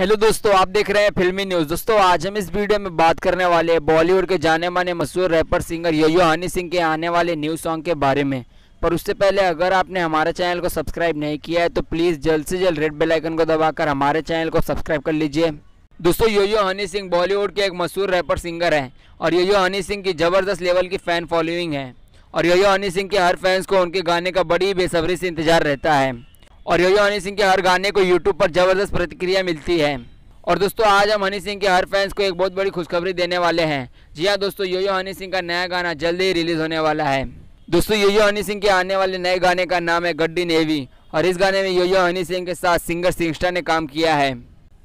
Hello दोस्तों, आप देख रहे हैं फिल्मी न्यूज़ दोस्तों, आज हम इस वीडियो में बात करने वाले हैं बॉलीवुड के जाने माने मशहूर रैपर सिंगर योयो हनी सिंह के आने वाले न्यू सॉन्ग के बारे में। पर उससे पहले अगर आपने हमारे चैनल को सब्सक्राइब नहीं किया है तो प्लीज़ जल्द से जल्द रेड बेल आइकन को दबाकर हमारे चैनल को सब्सक्राइब कर लीजिए। दोस्तों योयो हनी सिंह बॉलीवुड के एक मशहूर रैपर सिंगर हैं और योयो हनी सिंह की ज़बरदस्त लेवल की फ़ैन फॉलोइंग है। और योयो हनी सिंह के हर फैंस को उनके गाने का बड़ी बेसब्री से इंतज़ार रहता है। और योयो हनी सिंह के हर गाने को यूट्यूब पर ज़बरदस्त प्रतिक्रिया मिलती है। और दोस्तों, आज हम हनी सिंह के हर फैंस को एक बहुत बड़ी खुशखबरी देने वाले हैं। जी हाँ दोस्तों, योयो हनी सिंह का नया गाना जल्दी ही रिलीज़ होने वाला है। दोस्तों, योयो हनी सिंह के आने वाले नए गाने का नाम है गड्डी नेवी। और इस गाने में योयो हनी सिंह के साथ सिंगर सिंगस्टा ने काम किया है।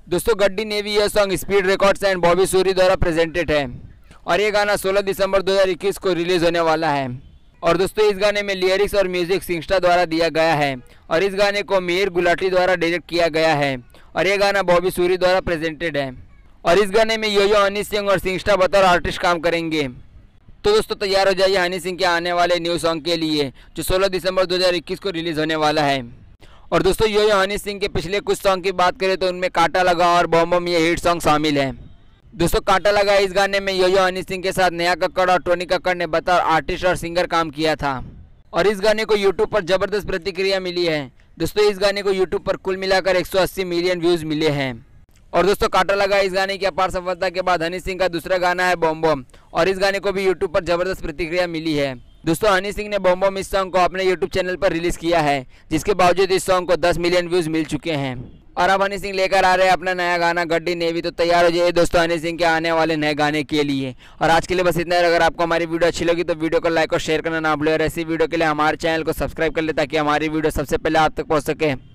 दोस्तों, गड्डी नेवी यह song Speed Records and Bobby Suri द्वारा प्रेजेंटेड है। और ये गाना 16 दिसंबर 2021 को रिलीज़ होने वाला है। और दोस्तों, इस गाने में लिरिक्स और म्यूज़िक सिंगस्टा द्वारा दिया गया है और इस गाने को मीर गुलाटी द्वारा डायरेक्ट किया गया है और ये गाना बॉबी सूरी द्वारा प्रेजेंटेड है और इस गाने में योयो हनी सिंह और सिंगस्टा बतौर आर्टिस्ट काम करेंगे। तो दोस्तों, तैयार हो जाइए हनी सिंह के आने वाले न्यू सॉन्ग के लिए, जो 16 दिसंबर 2021 को रिलीज़ होने वाला है। और दोस्तों योयो हनी सिंह के पिछले कुछ सॉन्ग की बात करें तो उनमें कांटा लगा और बॉम बम ये हिट सॉन्ग शामिल है। दोस्तों, कांटा लगा इस गाने में योयो हनी सिंह के साथ नया कक्कड़ और टोनी कक्कड़ ने बतौर आर्टिस्ट और सिंगर काम किया था। और इस गाने को यूट्यूब पर ज़बरदस्त प्रतिक्रिया मिली है। दोस्तों, इस गाने को यूट्यूब पर कुल मिलाकर 180 मिलियन व्यूज़ मिले हैं। और दोस्तों, कांटा लगा इस गाने की अपार सफलता के बाद हनी सिंह का दूसरा गाना है बॉम बॉम। और इस गाने को भी यूट्यूब पर ज़बरदस्त प्रतिक्रिया मिली है। दोस्तों, हनी सिंह ने बॉम बॉम इस सॉन्ग को अपने यूट्यूब चैनल पर रिलीज़ किया है, जिसके बावजूद इस सॉन्ग को 10 मिलियन व्यूज़ मिल चुके हैं। और अब हनी सिंह लेकर आ रहे हैं अपना नया गाना, गड्डी नेवी तो तैयार हो जाइए दोस्तों हनी सिंह के आने वाले नए गाने के लिए। और आज के लिए बस इतना है। अगर आपको हमारी वीडियो अच्छी लगी तो वीडियो को लाइक और शेयर करना ना भूलें। और ऐसी वीडियो के लिए हमारे चैनल को सब्सक्राइब कर ले ताकि हमारी वीडियो सबसे पहले आप तक पहुँच सके।